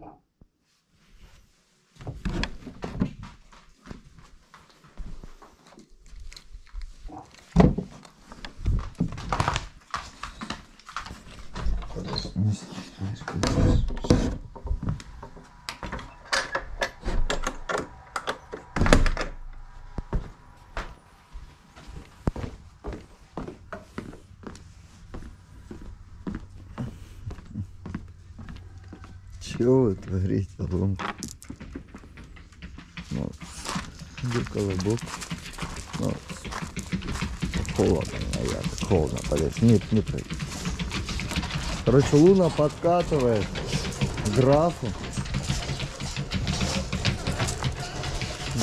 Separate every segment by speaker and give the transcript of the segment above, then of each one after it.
Speaker 1: Yeah. Чего вы творите, лом? Ну, где колобок? Ну, холодно, наверное, холодно, подожди, нет, не пройти. Короче, Луна подкатывает графу.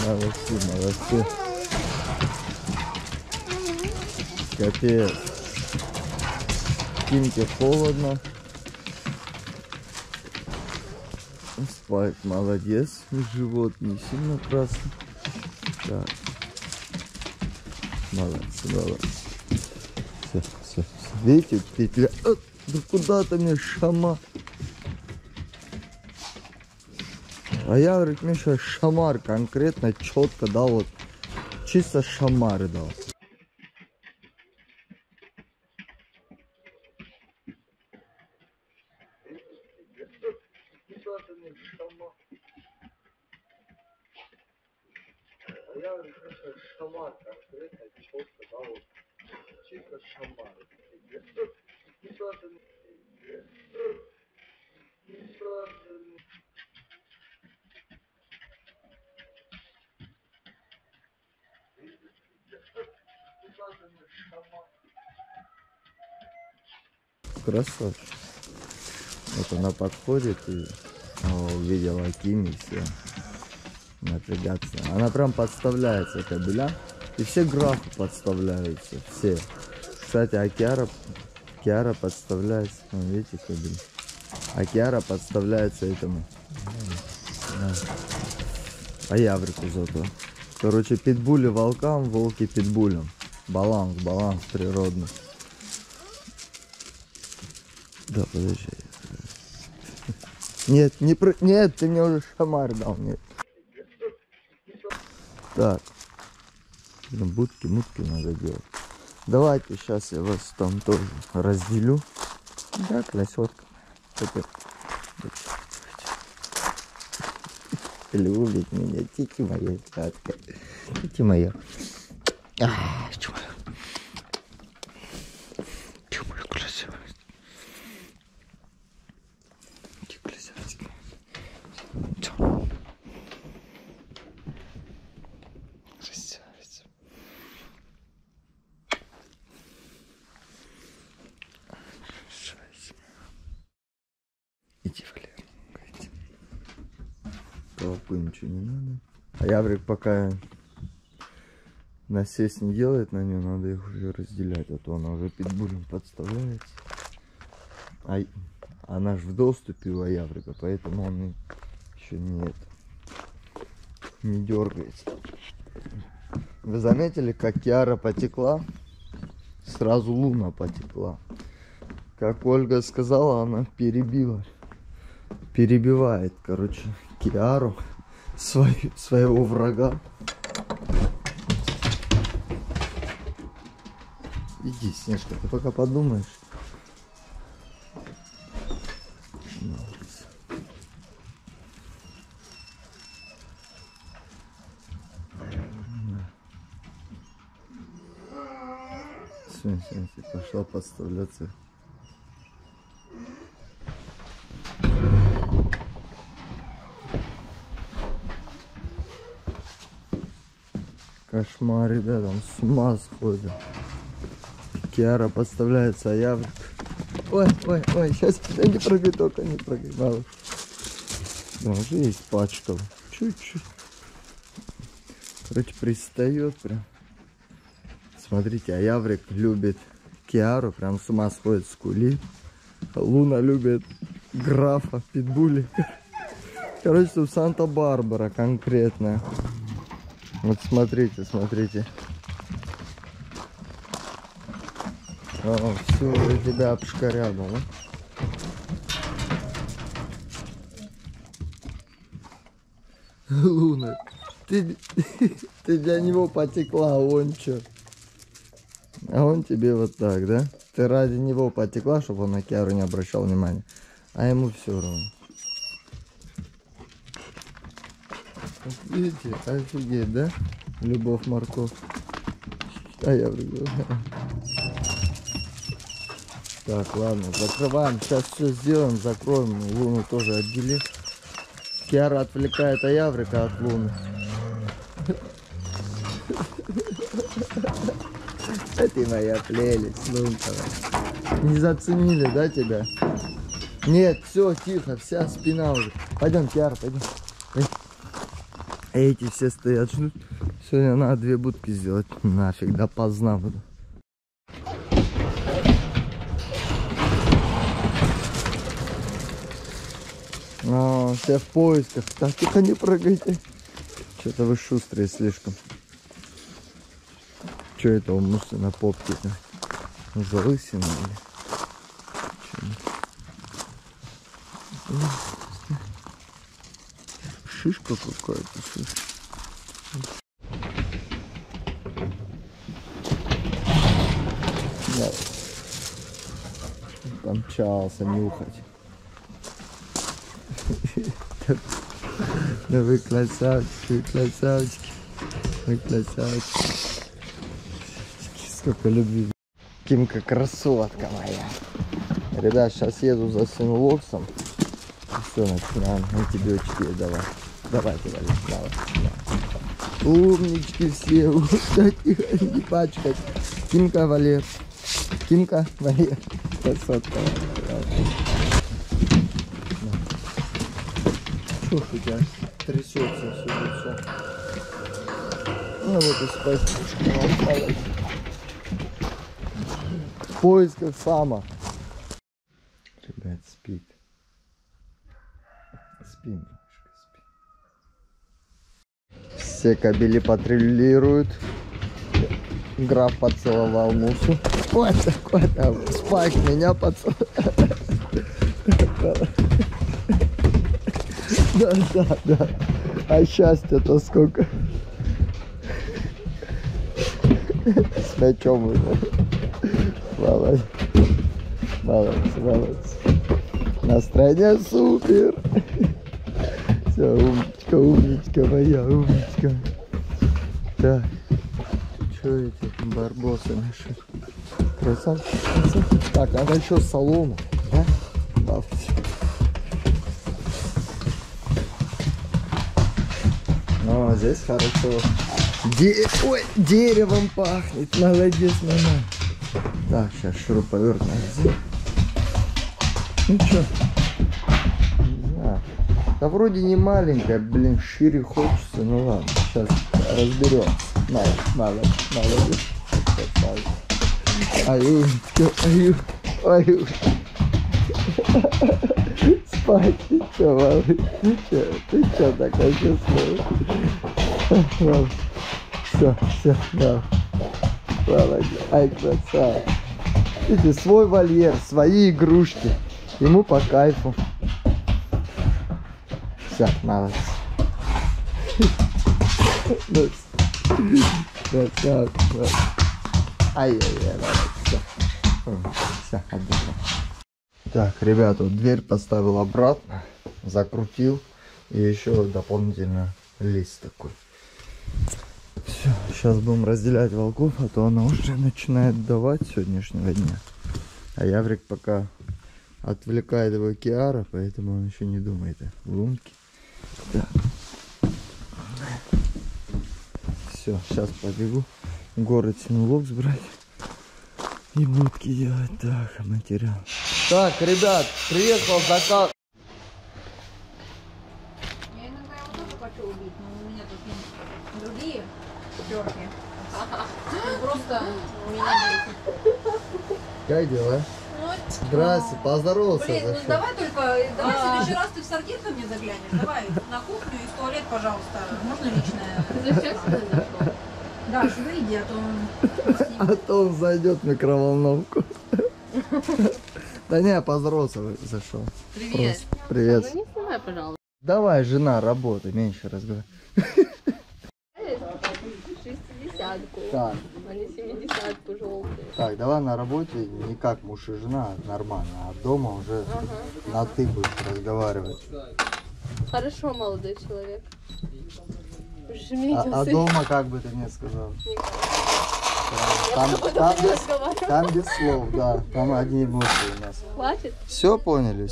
Speaker 1: Молодцы, молодцы. Капец. Кимке холодно. Спать молодец. Живот не сильно красный. Так. Молодцы, молодцы. Все, все, все. Видите, петля. А, да куда ты мне шама? А я, говорит, сейчас шамар конкретно, четко дал, вот чисто шамары дал. А я, говорит, мне сейчас шамар конкретно, четко дал, вот чисто шамары. Куда ты Куда ты Красавчик. Вот она подходит и о, увидела Кими все. Напрягаться. Она прям подставляется кабеля. И все графы подставляются. Все. Кстати, а Киара, Киара подставляется. Вон, видите кабель? А Киара подставляется этому. А Яврику зато. Короче, питбули волкам, волки питбулям. Баланс, баланс природный. Да, подожди. Нет, не про... Нет, ты мне уже шамар дал, нет. Так. Блин, будки, мутки надо делать. Давайте сейчас я вас там тоже разделю. Да, красотка. Теперь. Любит меня, тики моя сладкая. Тики моя. А, чё моя. Чё моя красивая. Тики красавчик. Чё? Красавица. Красавица. Иди в лес, иди. Толпы ничего не надо. А Яврик пока насесть не делает на нее, надо их уже разделять, а то она уже питбулем подставляется. А она ж в доступе у Яврика, поэтому он еще не это, не дергается. Вы заметили, как Киара потекла? Сразу Луна потекла. Как Ольга сказала, она перебила. Перебивает, короче, Киару, свой, своего врага. Иди, Снежка, ты пока подумаешь. Все, пошла подставляться. Кошмар, ребята, он с ума сходит. Киара подставляется, а Яврик... Ой, ой, ой, сейчас не прыгай только, не прыгай, мало. Да, уже есть пачка, чуть-чуть. Короче, пристает прям. Смотрите, а Яврик любит Киару, прям с ума сходит, скулит. Луна любит графа, питбули. Короче, тут Санта-Барбара конкретная. Вот смотрите, смотрите. О, все, я тебя обшкарябал? Луна, ты, ты для него потекла, а он чё? А он тебе вот так, да? Ты ради него потекла, чтобы он на Киару не обращал внимания. А ему все равно. Вот видите, офигеть, да? Любовь морков. А я вру. Так, ладно, закрываем. Сейчас все сделаем, закроем. Луну тоже отдели. Киара отвлекает Аяврика от Луны. А ты моя прелесть, Лунка. Не заценили, да, тебя? Нет, все, тихо, вся спина уже. Пойдем, Киара, пойдем. Эти все стоят, ждут. Сегодня надо две будки сделать. Нафиг, да поздно буду. А, все в поисках. Так, тихо, не прыгайте. Что-то вы шустрые слишком. Что это у мусы на попке-то? Залысина или? Чё? Шишка какая-то. слушай. Я помчался нюхать. Да вы красавчики, вы красавчики, вы красавчики. Сколько любви. Кимка красотка моя. Ребят, сейчас еду за синлоксом. Все, начинаем антибиотики давай. Давайте, Валер, давай. давай. Умнички все. Тихо, не пачкать. Кимка, Валер. Кимка, Валер. Красотка. Давай. Что ж у тебя трясется все лицо? Ну вот и спасибо осталось. В поисках сама. Ребят, спит. Спи, малышка, спи. Все кабели патрулируют. Граф поцеловал мусу. Вот такой там. Спайк меня поцеловал. Да, да, да. А счастья-то сколько. С мячом. Молодец. Молодец, молодец. Настроение супер. Все, умничка, умничка моя, умничка. Так. Что эти барбосы наши? Красавчик, красавчик. Так, надо еще солому, да? Бабки. О, здесь хорошо. Де- Ой, деревом пахнет. Молодец, мама. Так, сейчас шуруповерт надо. Ну что? Да вроде не маленькая, блин, шире хочется. Ну ладно, сейчас разберем. Мало, мало. Красавец. Аюшка, аю, аю. Спать, ты чё, малыш? Ты чё, ты чё такой счастливый? Ладно. Все, все, да. Молодец. Ай, красавец. Видите, свой вольер, свои игрушки. Ему по кайфу. Все, молодец. Ну, Красавец. молодец. Ай-яй-яй. Все, все, отдыхай. Так, ребята, вот дверь поставил обратно, закрутил и еще дополнительно лист такой. Все, сейчас будем разделять волков, а то она уже начинает давать сегодняшнего дня. А Яврик пока отвлекает его Киара, поэтому он еще не думает о лунке. Так. Все, сейчас побегу в город Синлокс брать и будки делать. Так, материал. Так, ребят, приехал заказ.
Speaker 2: Я иногда его тоже хочу убить, но у меня тут есть другие терки. Просто меня бесит.
Speaker 1: Как дела?
Speaker 2: Ну,
Speaker 1: Здрасте, поздоровался.
Speaker 2: Блин, ну давай только, давай в следующий раз ты в сардин ко мне заглянешь. Давай на кухню и в туалет, пожалуйста. Можно личное? Да, выйди, а то...
Speaker 1: А то он зайдет в микроволновку. Да не, поздоровался зашел.
Speaker 3: Привет.
Speaker 1: Привет.
Speaker 3: Ну не снимай, пожалуйста.
Speaker 1: Давай, жена, работай, меньше разговаривай.
Speaker 3: Шестидесятку,
Speaker 1: Так, так, давай на работе не как муж и жена, нормально, а дома уже на ты будешь разговаривать.
Speaker 3: Хорошо, молодой человек.
Speaker 1: А,
Speaker 3: Жмите
Speaker 1: а дома как бы ты мне сказал?
Speaker 3: Никак.
Speaker 1: Там,
Speaker 3: Я
Speaker 1: там
Speaker 3: не
Speaker 1: без, там без слов, да, там одни эмоции у нас.
Speaker 3: Хватит?
Speaker 1: Все поняли?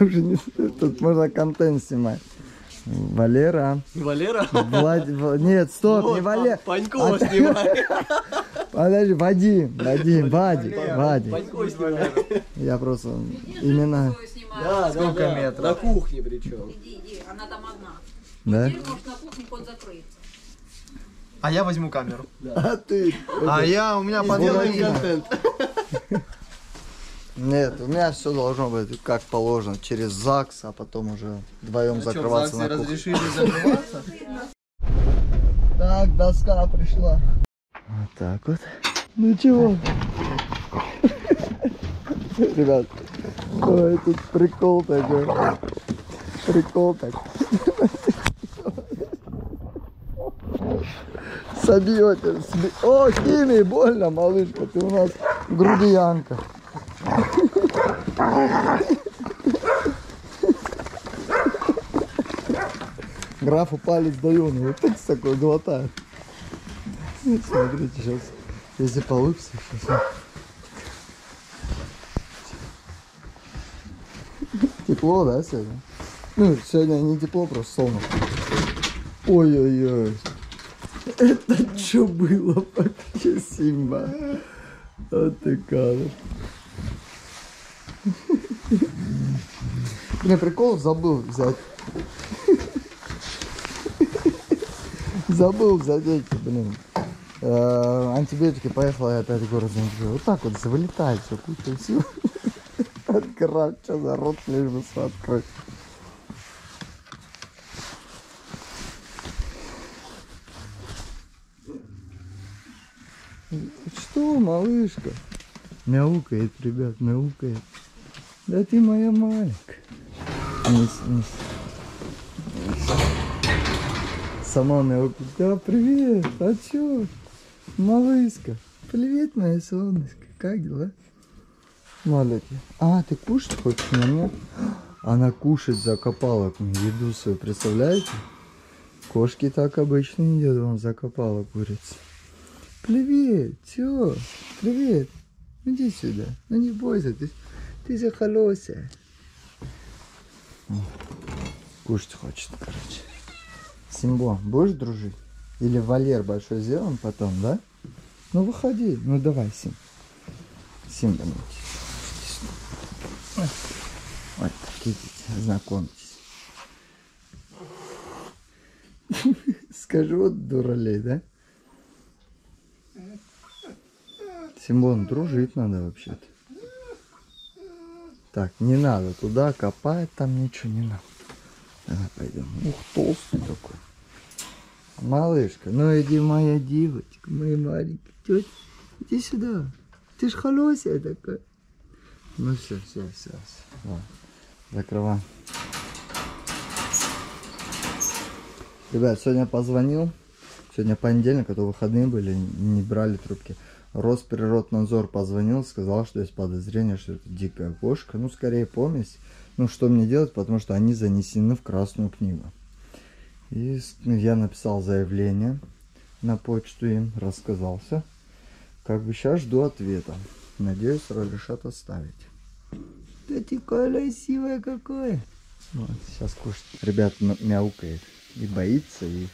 Speaker 1: Я уже не Тут можно контент снимать. Валера.
Speaker 4: Валера?
Speaker 1: Влад... Нет, стоп, не Валера.
Speaker 4: Панькова
Speaker 1: А-
Speaker 4: снимай.
Speaker 1: Подожди, Вадим, Вадим, Вадик, Вадик. Я просто именно...
Speaker 4: Да,
Speaker 1: Сколько
Speaker 4: да,
Speaker 1: метров?
Speaker 4: На кухне причем.
Speaker 2: Иди, иди, она там одна.
Speaker 1: Да?
Speaker 2: Теперь может на кухне кот закрыться.
Speaker 5: А я возьму камеру.
Speaker 1: А ты?
Speaker 5: А я, у меня
Speaker 1: сделаем контент. Нет, у меня все должно быть как положено, через ЗАГС, а потом уже вдвоем закрываться на кухне.
Speaker 5: разрешили закрываться?
Speaker 1: Так, доска пришла. Вот так вот. Ну чего? Ребят, ой, тут прикол такой. Прикол такой. Собьете. сби- О, химии, больно, малышка, ты у нас грубиянка. Графу палец даю, он вот так такой глотает. Смотрите, сейчас, если получится, сейчас. Тепло, да, сегодня? Ну, сегодня не тепло, просто солнышко. Ой-ой-ой. Это что было вообще, Симба? Вот ты кадр. Не, прикол забыл взять. Забыл взять эти, блин. Э, антибиотики, поехала я опять город за антибиотиками. Вот так вот вылетает все, куча всего. Открывай, что за рот лишь бы открыть. Что, малышка? Мяукает, ребят, мяукает. Да ты моя маленькая. Не с- не с- Сама мяукает. Да, привет, а чё? Малышка. Привет, моя солнышко. Как дела? Маленький. А, ты кушать хочешь мне? Она кушать закопала еду свою, представляете? Кошки так обычно едят, он закопала курицу. Привет, чё? Привет. Иди сюда. Ну не бойся, ты, ты же. Кушать хочет, короче. Симбо, будешь дружить? Или Валер большой сделаем потом, да? Ну выходи, ну давай, Сим. Сим, давайте. Так идите, знакомьтесь. Скажу, вот дуралей, да? Симон, дружить надо вообще-то. Так, не надо туда копать, там ничего не надо. Давай пойдем. Ух, толстый такой. Малышка, ну иди моя девочка, моя маленькая тетя. Иди сюда. Ты ж холосая такая. Ну все, все, все. все. Закрываем. Ребят, сегодня позвонил. Сегодня понедельник, а то выходные были, не брали трубки. Росприроднадзор позвонил, сказал, что есть подозрение, что это дикая кошка. Ну, скорее помесь. Ну, что мне делать, потому что они занесены в Красную книгу. И ну, я написал заявление на почту им, рассказался. Как бы сейчас жду ответа. Надеюсь, разрешат оставить. Да ты красивая какое. Вот, сейчас кушать. Ребят, мяукает. И боится, и,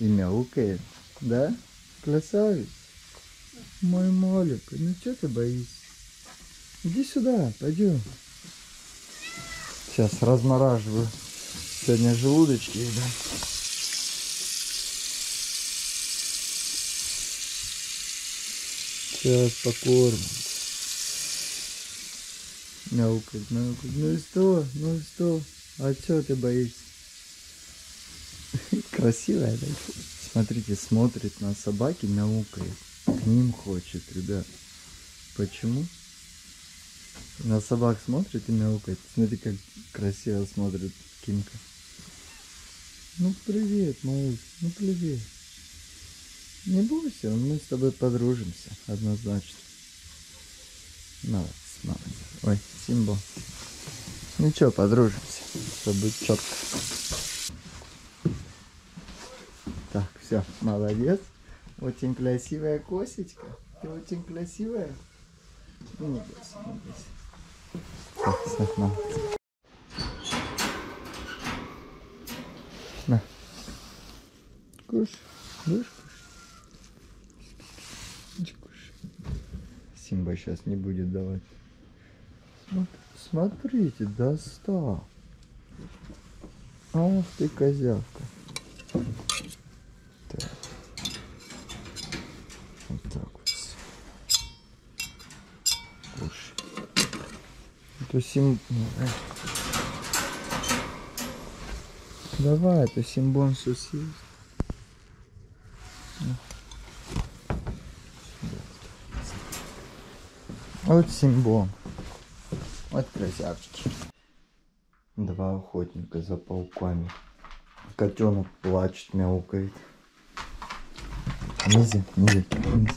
Speaker 1: и мяукает. Да? Красавец. Мой маленький, ну что ты боишься? Иди сюда, пойдем. Сейчас размораживаю. Сегодня желудочки, да. Сейчас покормим. Мяукает, мяукает. Ну что? Ну что? А чего ты боишься? Красивая такая. Смотрите, смотрит на собаки, мяукает. К ним хочет, ребят. Почему? На собак смотрит и мяукает. Смотри, как красиво смотрит к Тимка. Ну привет, малыш, ну привет. Не бойся, мы с тобой подружимся, однозначно. Молодец, молодец. Ой, Симбо. Ничего, подружимся, чтобы быть четко. Так, все, молодец. Очень красивая косечка. Ты очень красивая. Ну, не бойся, не бойся. Так, все. На. Кушать? Кушай. Симба сейчас не будет давать. Смо- Смотрите, достал. Ах ты козявка. Так. Вот так вот. Кушай. Это сим... ну, ай. Давай, это симбон все съест. Ну. Вот симбон. Вот красавчики. Два охотника за пауками. Котенок плачет, мяукает. Низи, низи, низи.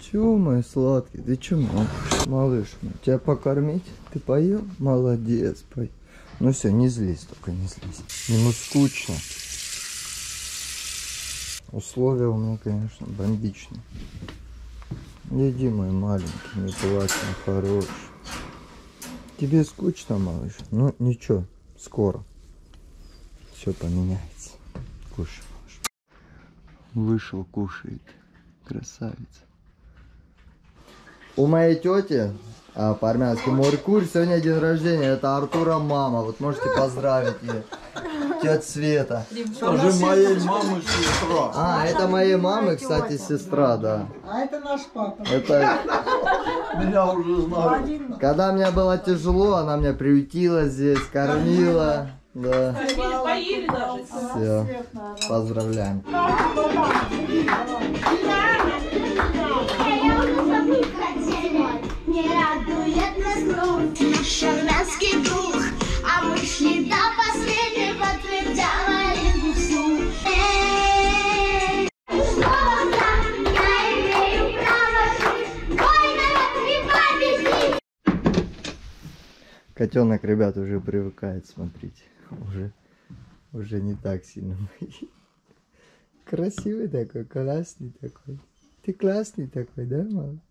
Speaker 1: Чё, мой сладкий, ты молчишь? Малыш, тебя покормить? Ты поел? Молодец, пой. Ну все, не злись, только не злись. Ему скучно. Условия у меня, конечно, бомбичные. Иди, мой маленький, не плачь, мой хороший. Тебе скучно, малыш? Ну, ничего, скоро. Все поменяется. Кушай, малыш. Вышел, кушает. Красавица. У моей тети, а, по-армянски Моркур, сегодня день рождения. Это Артура мама. Вот можете поздравить ее. Тетя Света.
Speaker 5: Скажи моей мамы сестра.
Speaker 1: А, это моей мамы, кстати, сестра, да.
Speaker 4: А это наш папа.
Speaker 1: Это
Speaker 5: Меня уже знают.
Speaker 1: Когда мне было тяжело, она меня приютила здесь, кормила. Да,
Speaker 2: Поели даже.
Speaker 1: все. Поздравляем.
Speaker 6: Не радует нас грудь
Speaker 1: Котенок, ребят, уже привыкает, смотрите. Уже, уже не так сильно. Красивый такой, классный такой. Ты классный такой, да, мам?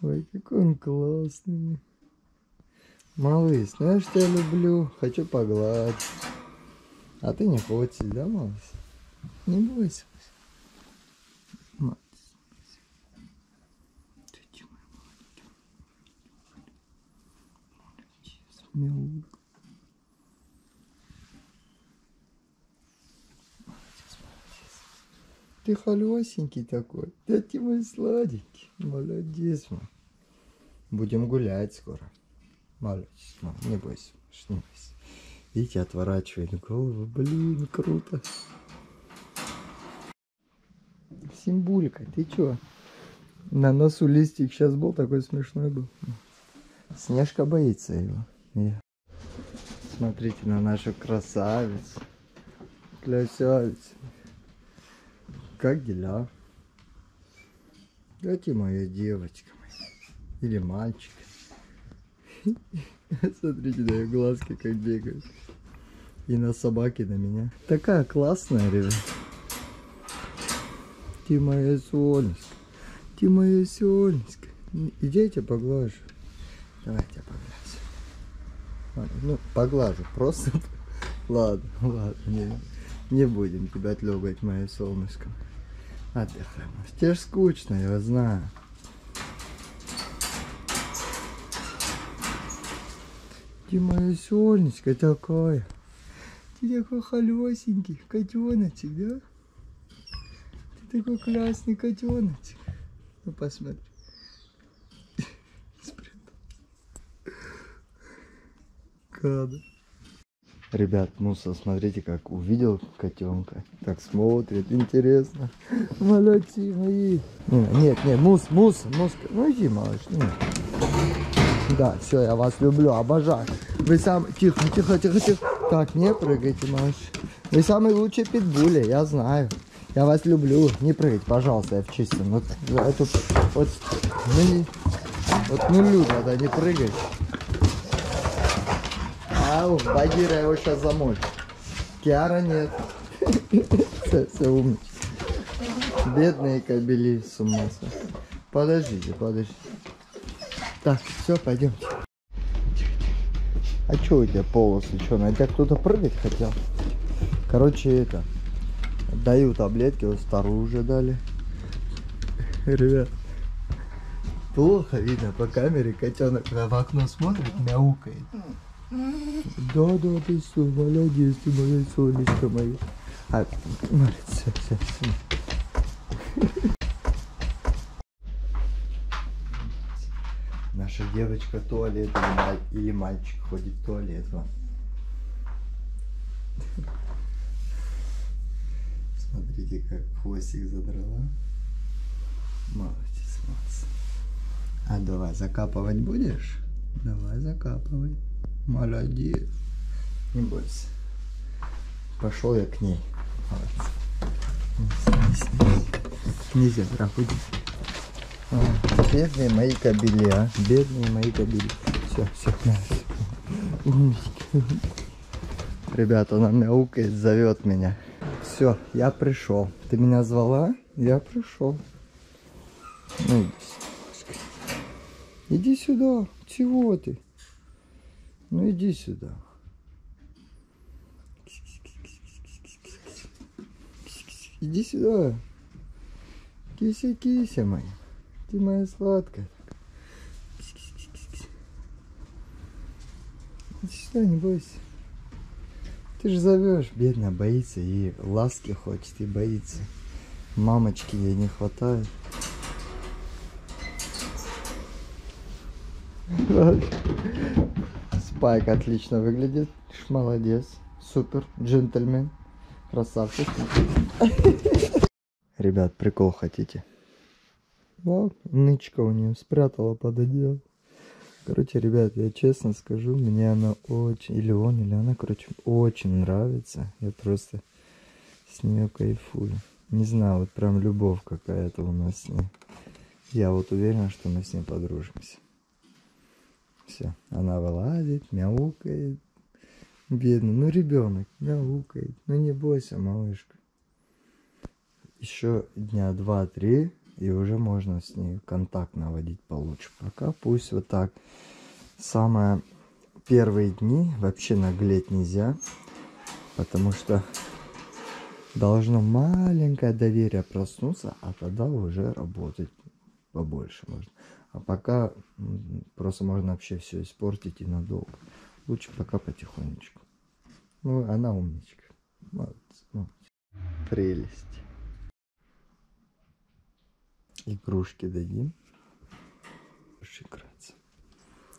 Speaker 1: Ой, какой он классный. Малыш, знаешь, что я люблю? Хочу погладить. А ты не хочешь, да, малыш? Не бойся. Молодец. Ты иди, мой маленький. Молодец. Ты холесенький такой. Да ты мой сладенький. Молодец, мой. Будем гулять скоро. Молодец, мам, не бойся, не бойся. Видите, отворачивает голову. Блин, круто. Симбулька, ты чё? На носу листик сейчас был, такой смешной был. Снежка боится его. Не. Смотрите на нашу красавицу. Красавицу. Как дела? Дайте моя девочка моя. Или мальчик. Смотрите на ее глазки как бегают. И на собаки на меня. Такая классная, ребят. Ты моя солнышко. Ты моя солнышко. Иди я тебя поглажу. Давай я тебя поглажу. Ну, поглажу. Просто. Ладно, ладно. Не, не будем тебя трогать, мое солнышко. Отдыхай. может. Тебе ж скучно, я знаю. Ты моя солнышко такое. Ты такой холесенький котеночек, да? Ты такой классный котеночек. Ну посмотри. Када. Ребят, Муса, смотрите, как увидел котенка. Так смотрит, интересно. Молодцы мои. Не, Нет, нет, Мус, Мус, Мус. Ну иди, малыш. нет. Да, все, я вас люблю, обожаю. Вы сам... Тихо, тихо, тихо, тихо. Так, не прыгайте, малыш. Вы самые лучшие питбули, я знаю. Я вас люблю. Не прыгайте, пожалуйста, я в чистом. Вот, это, вот, ну, вот нулю надо не прыгать. Ау, Багира его сейчас замочит. Киара нет. Все, все умнички. Бедные кобели с ума. Подождите, подождите. Так, все, пойдемте. А что у тебя полосы? Что, на тебя кто-то прыгать хотел? Короче, это. Даю таблетки, вот старую уже дали. Ребят, плохо видно по камере. Котенок в окно смотрит, мяукает. Да, да, ты все, молодец, ты моя солнышко мое. А, молодец, все, все, все. Наша девочка в туалет или, маль- или мальчик ходит в туалет. Вон. Смотрите, как хвостик задрала. Молодец, молодец. А давай закапывать будешь? Давай закапывай. Молодец. Не бойся. Пошел я к ней. Молодец. Нельзя, иди. А, Бедные мои кобели, а. Бедные мои кобели. Все, все, Умнички. Ребята, она мяукает, зовет меня. Все, я пришел. Ты меня звала? Я пришел. Ну, иди сюда. Иди сюда. Чего ты? Ну иди сюда. Иди сюда. Кися, кися моя. Ты моя сладкая. Иди сюда, не бойся. Ты же зовешь, бедная, боится и ласки хочет, и боится. Мамочки ей не хватает. Спайк отлично выглядит. Молодец. Супер. Джентльмен. Красавчик. Ребят, прикол хотите? Вот, нычка у нее спрятала под одеяло. Короче, ребят, я честно скажу, мне она очень, или он, или она, короче, очень нравится. Я просто с нее кайфую. Не знаю, вот прям любовь какая-то у нас с ней. Я вот уверен, что мы с ней подружимся. Все, она вылазит, мяукает. Бедный, ну ребенок, мяукает. Ну не бойся, малышка. Еще дня два-три, и уже можно с ней контакт наводить получше. Пока пусть вот так. Самое первые дни вообще наглеть нельзя, потому что должно маленькое доверие проснуться, а тогда уже работать побольше можно. А пока просто можно вообще все испортить и надолго. Лучше пока потихонечку. Ну, она умничка. Молодец, молодец. Прелесть. Игрушки дадим. Будешь играться.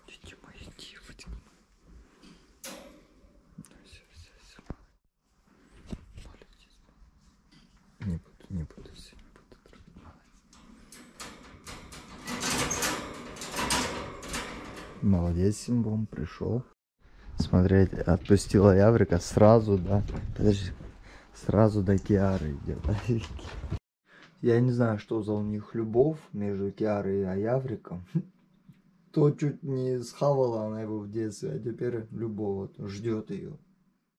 Speaker 1: Дети мои, девочки. Ну, всё, всё, всё. Молодец. Не буду, не буду, всё, не буду трогать. Молодец. Симбом, пришел. Смотреть, отпустила Яврика сразу, да. Подожди. Сразу до Киары идет. Я не знаю, что за у них любовь между Киарой и Аявриком. То чуть не схавала она его в детстве, а теперь любовь ждет ее.